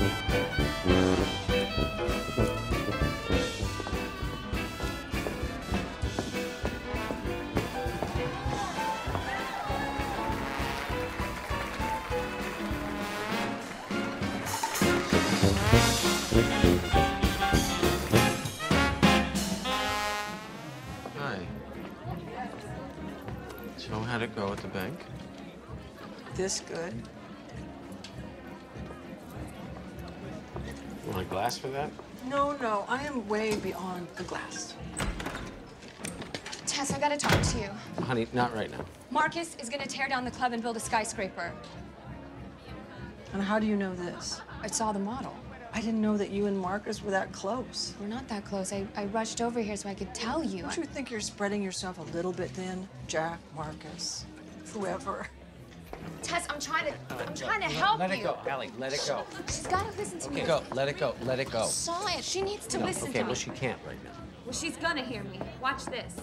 Hi. So how'd it go at the bank? This good? Want a glass for that? No, no, I am way beyond the glass. Tess, I gotta talk to you. Honey, not right now. Marcus is gonna tear down the club and build a skyscraper. And how do you know this? I saw the model. I didn't know that you and Marcus were that close. We're not that close. I, I rushed over here so I could tell you. Don't you think you're spreading yourself a little bit thin? Jack, Marcus, whoever. Tess, I'm trying to I'm trying to help Let you. Let it go, Ali. Let it go. She's gotta listen to me. Go. Let it go. Let it go. Saw it. She needs to No, listen okay, to me. Okay. Well, she can't right now. Well, she's gonna hear me. Watch this.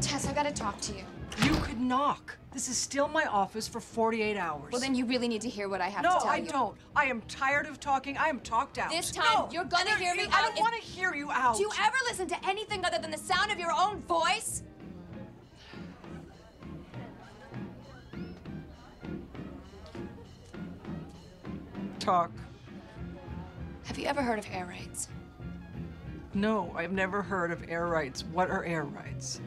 Tess, I gotta talk to you. You could knock. This is still my office for 48 hours. Well, then you really need to hear what I have no, to tell you. No, I don't. I am tired of talking. I am talked out. This time, No, you're gonna hear me I out. don't want to hear you out. Do you ever listen to anything other than the sound of your own voice? Talk? Have you ever heard of air rights? No, I've never heard of air rights. What are air rights?